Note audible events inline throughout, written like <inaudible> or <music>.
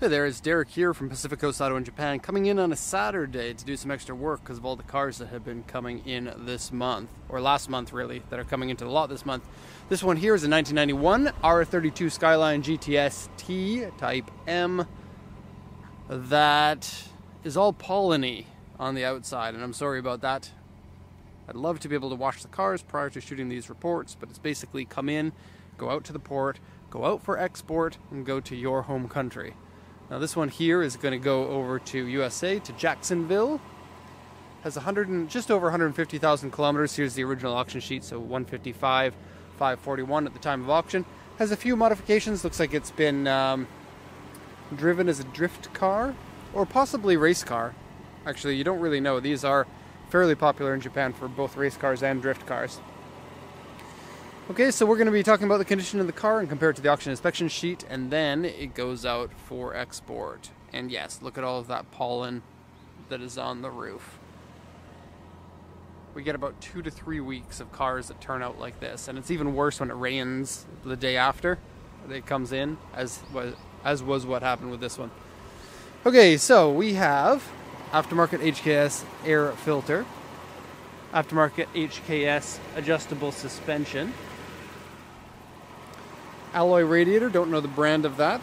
Hey there, it's Derek here from Pacific Coast Auto in Japan, coming in on a Saturday to do some extra work because of all the cars that have been coming in this month, or last month really, that are coming into the lot this month. This one here is a 1991 R32 Skyline GTS T Type M that is all polleny on the outside, and I'm sorry about that. I'd love to be able to wash the cars prior to shooting these reports, but it's basically come in, go out to the port, go out for export, and go to your home country. Now this one here is going to go over to USA, to Jacksonville. Has 100 and, just over 150,000 kilometers. Here's the original auction sheet, so 155, 541 at the time of auction. Has a few modifications. Looks like it's been um, driven as a drift car or possibly race car. Actually, you don't really know. These are fairly popular in Japan for both race cars and drift cars. Okay, so we're going to be talking about the condition of the car and compare it to the auction inspection sheet, and then it goes out for export. And yes, look at all of that pollen that is on the roof. We get about two to three weeks of cars that turn out like this, and it's even worse when it rains the day after it comes in, as was, as was what happened with this one. Okay, so we have aftermarket HKS air filter, aftermarket HKS adjustable suspension, alloy radiator, don't know the brand of that.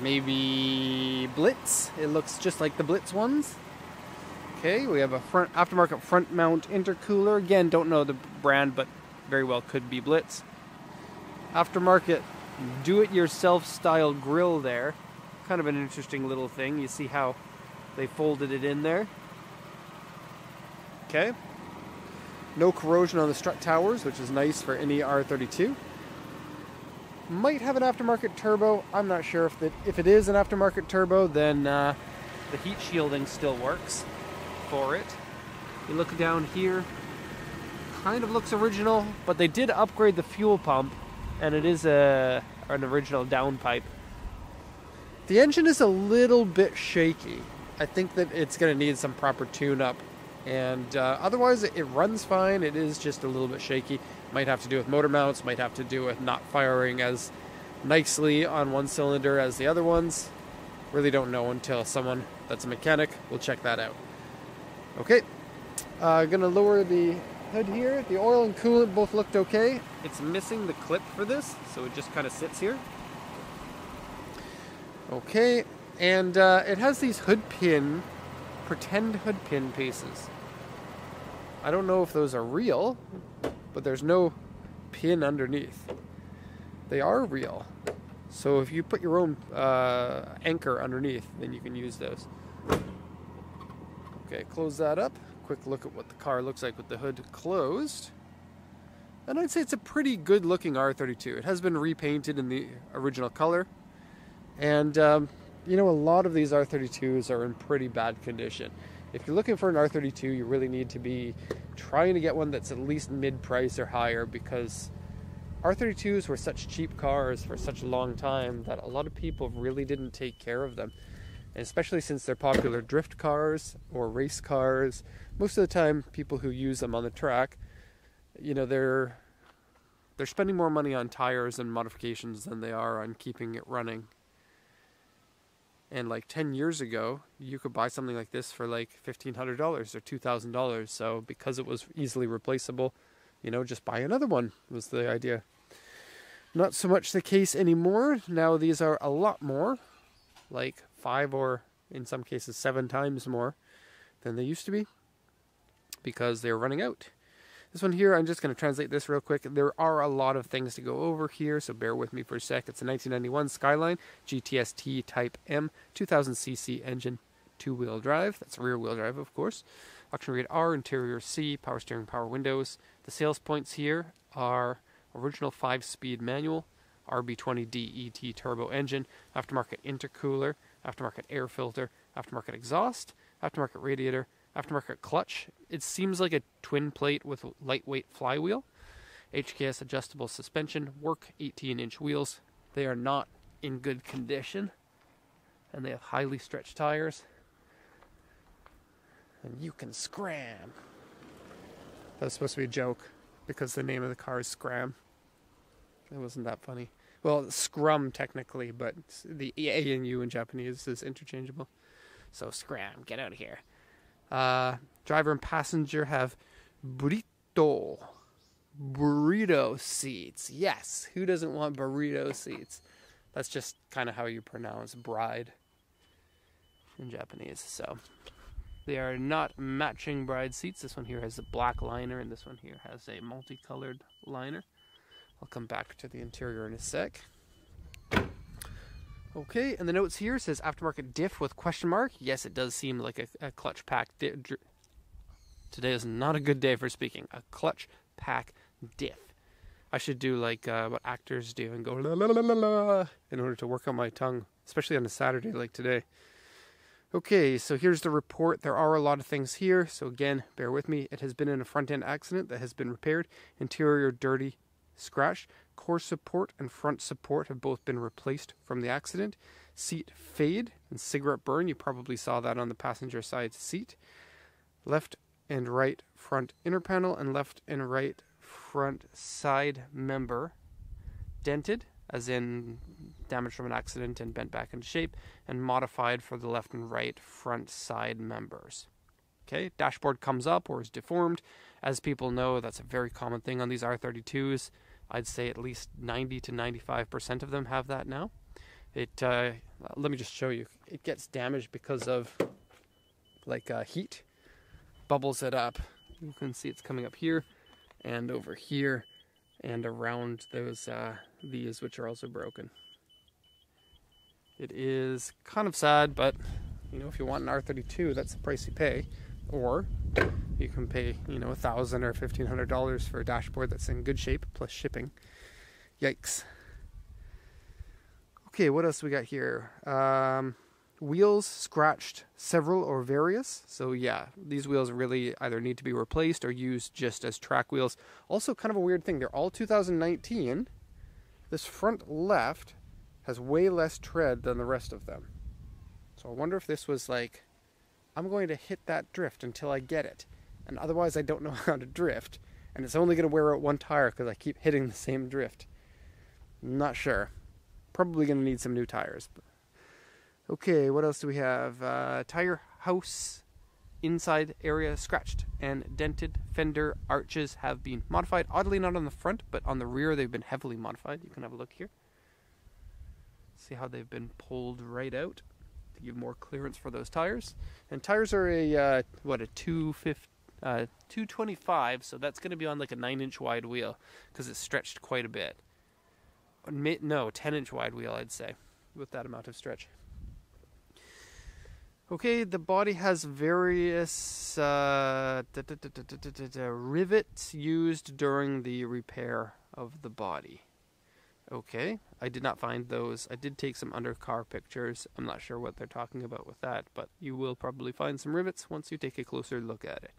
Maybe Blitz. It looks just like the Blitz ones. Okay, we have a front aftermarket front mount intercooler. Again, don't know the brand, but very well could be Blitz. Aftermarket do-it-yourself style grill there. Kind of an interesting little thing. You see how they folded it in there. Okay. No corrosion on the strut towers, which is nice for any R32 might have an aftermarket turbo. I'm not sure if, the, if it is an aftermarket turbo, then uh, the heat shielding still works for it. You look down here, kind of looks original, but they did upgrade the fuel pump, and it is a an original downpipe. The engine is a little bit shaky. I think that it's going to need some proper tune-up, and uh, otherwise it runs fine. It is just a little bit shaky. Might have to do with motor mounts, might have to do with not firing as nicely on one cylinder as the other ones. Really don't know until someone that's a mechanic will check that out. Okay, uh, gonna lower the hood here. The oil and coolant both looked okay. It's missing the clip for this, so it just kind of sits here. Okay, and uh, it has these hood pin, pretend hood pin pieces. I don't know if those are real, but there's no pin underneath. They are real. So if you put your own uh, anchor underneath, then you can use those. Okay, close that up. Quick look at what the car looks like with the hood closed. And I'd say it's a pretty good looking R32. It has been repainted in the original color. And, um, you know, a lot of these R32s are in pretty bad condition if you're looking for an R32, you really need to be trying to get one that's at least mid price or higher because R32s were such cheap cars for such a long time that a lot of people really didn't take care of them. And especially since they're popular drift cars or race cars, most of the time people who use them on the track, you know, they're they're spending more money on tires and modifications than they are on keeping it running. And like 10 years ago, you could buy something like this for like $1,500 or $2,000. So because it was easily replaceable, you know, just buy another one was the idea. Not so much the case anymore. Now these are a lot more, like five or in some cases seven times more than they used to be because they're running out. This one here, I'm just going to translate this real quick. There are a lot of things to go over here, so bear with me for a sec. It's a 1991 Skyline GTS-T Type M 2000cc engine, two-wheel drive. That's rear-wheel drive, of course. Auction rate R, interior C, power steering, power windows. The sales points here are original 5-speed manual, RB20D ET turbo engine, aftermarket intercooler, aftermarket air filter, aftermarket exhaust, aftermarket radiator, aftermarket clutch. It seems like a twin plate with lightweight flywheel. HKS adjustable suspension, work 18 inch wheels. They are not in good condition and they have highly stretched tires. And you can scram. That was supposed to be a joke because the name of the car is Scram. It wasn't that funny. Well, scrum technically, but the A and U in Japanese is interchangeable. So scram, get out of here. Uh, driver and passenger have burrito, burrito seats. Yes, who doesn't want burrito seats? That's just kind of how you pronounce bride in Japanese. So they are not matching bride seats. This one here has a black liner, and this one here has a multicolored liner. I'll come back to the interior in a sec. Okay, and the notes here says aftermarket diff with question mark. Yes, it does seem like a, a clutch pack. Di- dr- Today is not a good day for speaking. A clutch pack diff. I should do like uh, what actors do and go la la la la la in order to work on my tongue, especially on a Saturday like today. Okay, so here's the report. There are a lot of things here, so again, bear with me. It has been in a front end accident that has been repaired. Interior dirty, scratched. Core support and front support have both been replaced from the accident. Seat fade and cigarette burn. You probably saw that on the passenger side seat. Left and right front inner panel and left and right front side member dented, as in damage from an accident and bent back into shape, and modified for the left and right front side members. Okay, dashboard comes up or is deformed. As people know, that's a very common thing on these R32s. I'd say at least 90 to 95% of them have that now. It uh, let me just show you. It gets damaged because of like uh, heat, bubbles it up. You can see it's coming up here and over here and around those uh, these, which are also broken. It is kind of sad, but you know, if you want an R32, that's the price you pay. Or you can pay, you know, a thousand or fifteen hundred dollars for a dashboard that's in good shape plus shipping. Yikes. Okay, what else we got here? Um, wheels scratched several or various. So yeah, these wheels really either need to be replaced or used just as track wheels. Also, kind of a weird thing. They're all 2019. This front left has way less tread than the rest of them. So I wonder if this was like, I'm going to hit that drift until I get it. And otherwise, I don't know <laughs> how to drift. And it's only going to wear out one tire because I keep hitting the same drift. Not sure. Probably going to need some new tires. Okay, what else do we have? Uh, tire house inside area scratched and dented. Fender arches have been modified. Oddly, not on the front, but on the rear, they've been heavily modified. You can have a look here. See how they've been pulled right out to give more clearance for those tires. And tires are a uh, what a 250, uh, 225, so that's going to be on like a nine inch wide wheel because it's stretched quite a bit. No, 10 inch wide wheel, I'd say, with that amount of stretch. Okay, the body has various uh, rivets used during the repair of the body. Okay, I did not find those. I did take some undercar pictures. I'm not sure what they're talking about with that, but you will probably find some rivets once you take a closer look at it.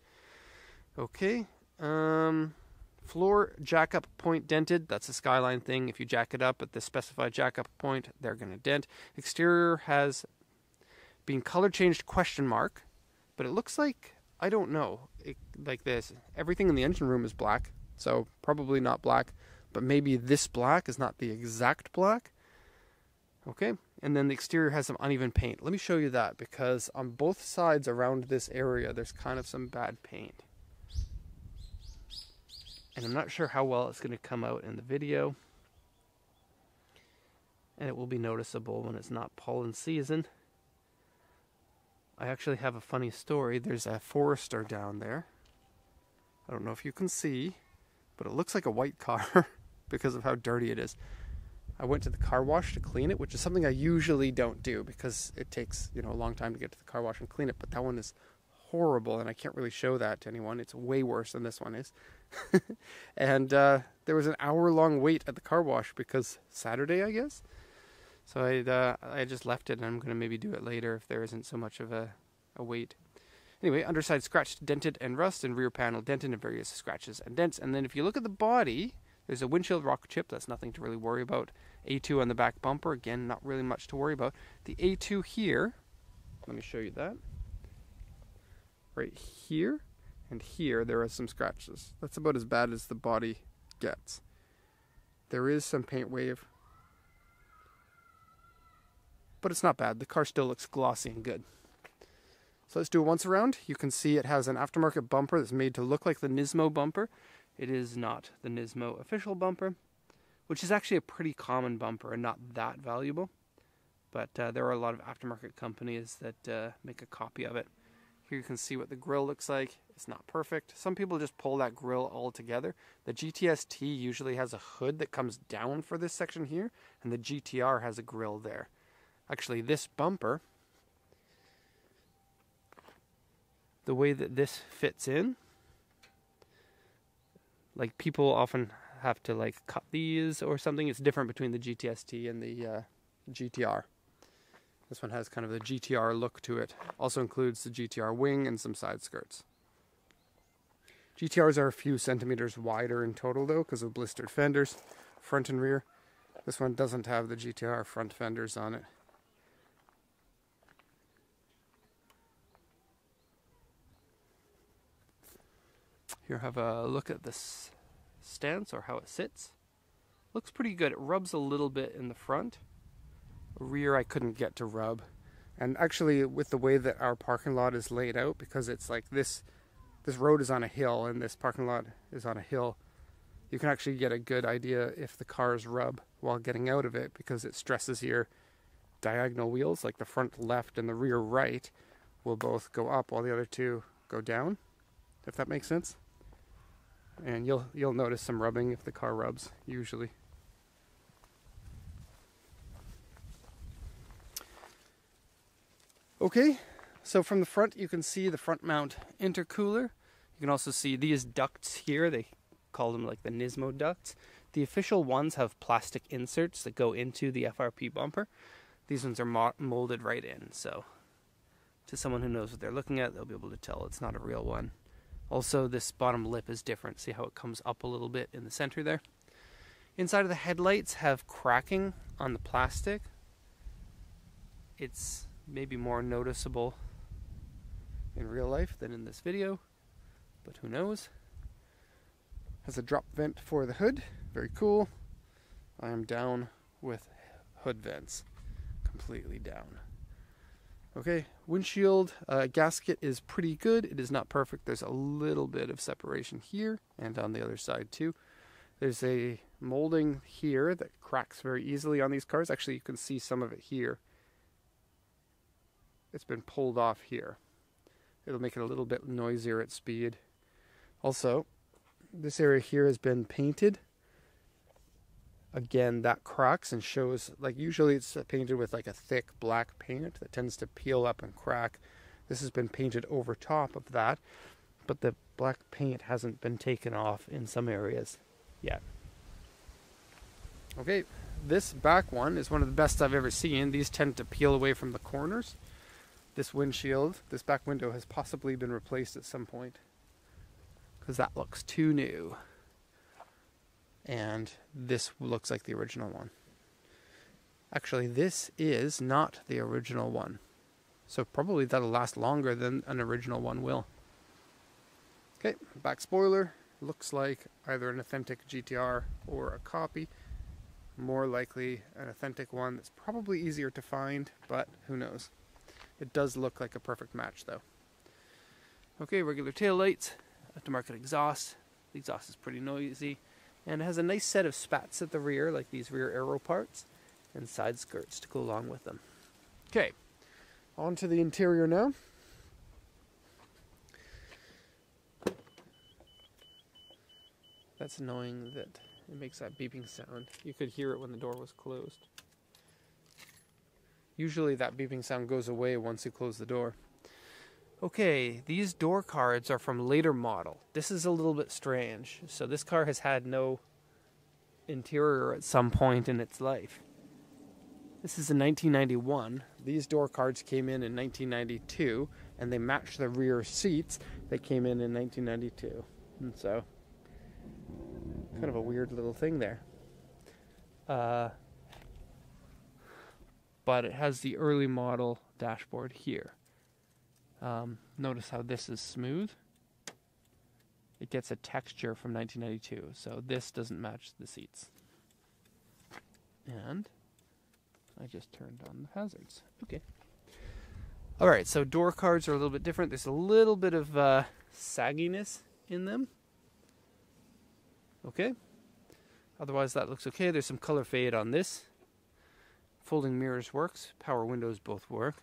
Okay, um, floor jack up point dented. That's a skyline thing. If you jack it up at the specified jack up point, they're going to dent. Exterior has been color changed question mark, but it looks like I don't know. It, like this, everything in the engine room is black, so probably not black but maybe this black is not the exact black. Okay, and then the exterior has some uneven paint. Let me show you that because on both sides around this area there's kind of some bad paint. And I'm not sure how well it's going to come out in the video. And it will be noticeable when it's not pollen season. I actually have a funny story. There's a Forester down there. I don't know if you can see, but it looks like a white car. <laughs> because of how dirty it is. I went to the car wash to clean it, which is something I usually don't do because it takes, you know, a long time to get to the car wash and clean it, but that one is horrible and I can't really show that to anyone. It's way worse than this one is. <laughs> and uh, there was an hour long wait at the car wash because Saturday, I guess. So I uh, I just left it and I'm going to maybe do it later if there isn't so much of a, a wait. Anyway, underside scratched, dented, and rust, and rear panel dented and various scratches and dents. And then if you look at the body, there's a windshield rock chip, that's nothing to really worry about. A2 on the back bumper, again, not really much to worry about. The A2 here, let me show you that. Right here and here, there are some scratches. That's about as bad as the body gets. There is some paint wave but it's not bad. The car still looks glossy and good. So let's do it once around. You can see it has an aftermarket bumper that's made to look like the Nismo bumper. It is not the Nismo official bumper, which is actually a pretty common bumper and not that valuable. But uh, there are a lot of aftermarket companies that uh, make a copy of it. Here you can see what the grill looks like. It's not perfect. Some people just pull that grill all together. The GTS-T usually has a hood that comes down for this section here, and the GTR has a grill there. Actually, this bumper, the way that this fits in, like people often have to like cut these or something. It's different between the GTS-T and the uh, GTR. This one has kind of the GTR look to it. Also includes the GTR wing and some side skirts. GTRs are a few centimeters wider in total though because of blistered fenders, front and rear. This one doesn't have the GTR front fenders on it. Here have a look at this stance or how it sits. Looks pretty good. It rubs a little bit in the front rear I couldn't get to rub. And actually with the way that our parking lot is laid out because it's like this this road is on a hill and this parking lot is on a hill, you can actually get a good idea if the cars rub while getting out of it because it stresses your diagonal wheels like the front left and the rear right will both go up while the other two go down if that makes sense and you'll you'll notice some rubbing if the car rubs usually Okay, so from the front you can see the front mount intercooler. You can also see these ducts here. They call them like the Nismo ducts. The official ones have plastic inserts that go into the FRP bumper. These ones are molded right in, so to someone who knows what they're looking at, they'll be able to tell it's not a real one. Also, this bottom lip is different. See how it comes up a little bit in the center there? Inside of the headlights have cracking on the plastic. It's maybe more noticeable in real life than in this video, but who knows. Has a drop vent for the hood, very cool. I am down with hood vents, completely down. Okay, windshield uh, gasket is pretty good. It is not perfect. There's a little bit of separation here and on the other side too. There's a molding here that cracks very easily on these cars. Actually, you can see some of it here it's been pulled off here. It'll make it a little bit noisier at speed. Also, this area here has been painted. Again, that cracks and shows, like usually it's painted with like a thick black paint that tends to peel up and crack. This has been painted over top of that, but the black paint hasn't been taken off in some areas yet. Okay, this back one is one of the best I've ever seen. These tend to peel away from the corners. This windshield, this back window has possibly been replaced at some point because that looks too new. And this looks like the original one. Actually, this is not the original one. So probably that'll last longer than an original one will. Okay, back spoiler. Looks like either an authentic GTR or a copy. More likely an authentic one that's probably easier to find, but who knows. It does look like a perfect match though. Okay, regular tail lights, aftermarket exhaust. The exhaust is pretty noisy and it has a nice set of spats at the rear, like these rear arrow parts, and side skirts to go along with them. Okay, on to the interior now. That's annoying that it makes that beeping sound. You could hear it when the door was closed. Usually that beeping sound goes away once you close the door. Okay, these door cards are from later model. This is a little bit strange. So this car has had no interior at some point in its life. This is a 1991. These door cards came in in 1992, and they match the rear seats that came in in 1992. And so, kind of a weird little thing there. Uh, but it has the early model dashboard here. Um, notice how this is smooth. It gets a texture from 1992, so this doesn't match the seats. And I just turned on the hazards. Okay. All right, so door cards are a little bit different. There's a little bit of uh, sagginess in them. Okay. Otherwise, that looks okay. There's some color fade on this. Folding mirrors works. Power windows both work.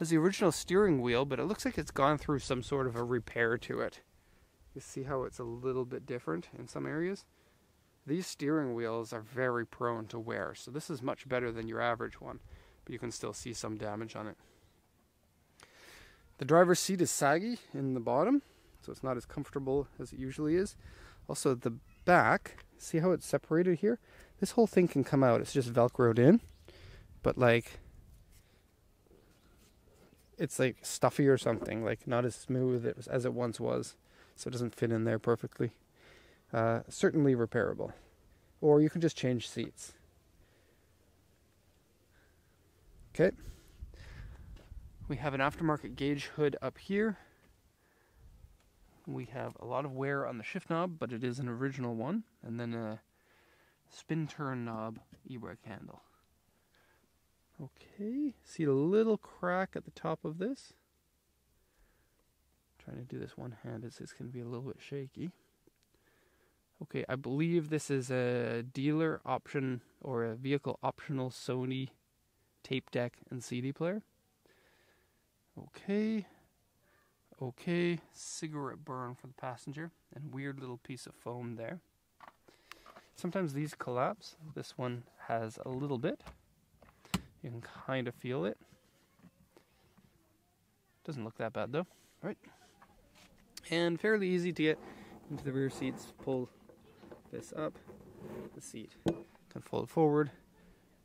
Has the original steering wheel, but it looks like it's gone through some sort of a repair to it. You see how it's a little bit different in some areas? These steering wheels are very prone to wear, so this is much better than your average one, but you can still see some damage on it. The driver's seat is saggy in the bottom, so it's not as comfortable as it usually is. Also, the back, see how it's separated here? This whole thing can come out. It's just velcroed in, but like it's like stuffy or something, like not as smooth as it once was, so it doesn't fit in there perfectly. Uh, certainly repairable, or you can just change seats. Okay. We have an aftermarket gauge hood up here. We have a lot of wear on the shift knob, but it is an original one. And then a spin turn knob e-brake handle. Okay, see a little crack at the top of this. trying to do this one handed, so it's going to be a little bit shaky. Okay, I believe this is a dealer option or a vehicle optional Sony tape deck and CD player. Okay. Okay. Cigarette burn for the passenger. And weird little piece of foam there. Sometimes these collapse. This one has a little bit. You can kind of feel it. Doesn't look that bad though. Right. And fairly easy to get into the rear seats. Pull this up. The seat can fold forward.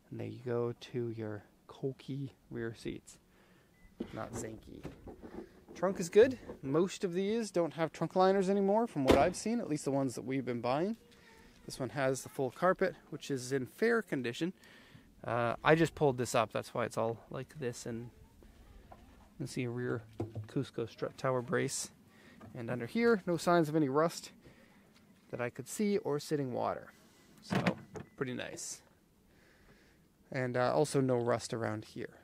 And there you go to your Koki rear seats not Zenki. Trunk is good. Most of these don't have trunk liners anymore, from what I've seen, at least the ones that we've been buying. This one has the full carpet, which is in fair condition. Uh, I just pulled this up, that's why it's all like this. And you can see a rear Cusco strut tower brace. And under here, no signs of any rust that I could see or sitting water. So, pretty nice. And uh, also no rust around here.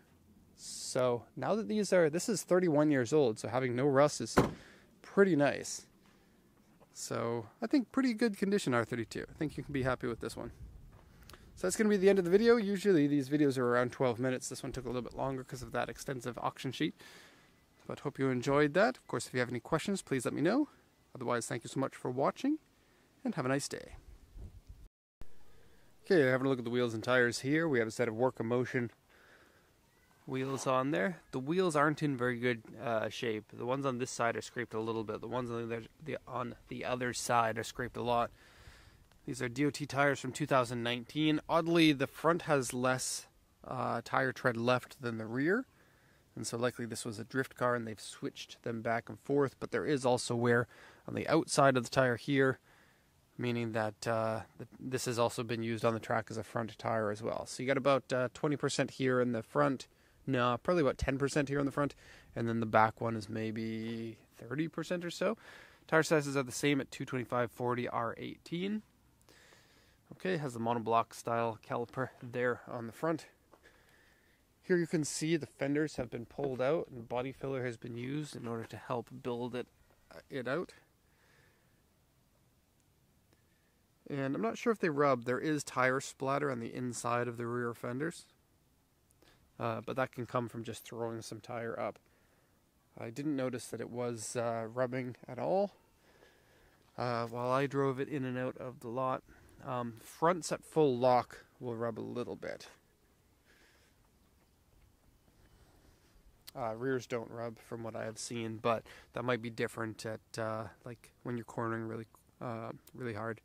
So now that these are, this is 31 years old, so having no rust is pretty nice. So I think pretty good condition R32. I think you can be happy with this one. So that's going to be the end of the video. Usually these videos are around 12 minutes. This one took a little bit longer because of that extensive auction sheet. But hope you enjoyed that. Of course, if you have any questions, please let me know. Otherwise, thank you so much for watching and have a nice day. Okay, having a look at the wheels and tires here. We have a set of Work Emotion wheels on there. The wheels aren't in very good uh, shape. The ones on this side are scraped a little bit. The ones on the, the on the other side are scraped a lot. These are DOT tires from 2019. Oddly, the front has less uh, tire tread left than the rear, and so likely this was a drift car and they've switched them back and forth. But there is also wear on the outside of the tire here, meaning that uh, this has also been used on the track as a front tire as well. So you got about 20% uh, here in the front no, probably about 10% here on the front, and then the back one is maybe 30% or so. Tire sizes are the same at 225 40 R18. Okay, has the monoblock style caliper there on the front. Here you can see the fenders have been pulled out and body filler has been used in order to help build it uh, it out. And I'm not sure if they rub. There is tire splatter on the inside of the rear fenders uh, but that can come from just throwing some tire up. I didn't notice that it was uh, rubbing at all uh, while I drove it in and out of the lot. Um, fronts at full lock will rub a little bit. Uh, rears don't rub from what I have seen, but that might be different at uh, like when you're cornering really, uh, really hard.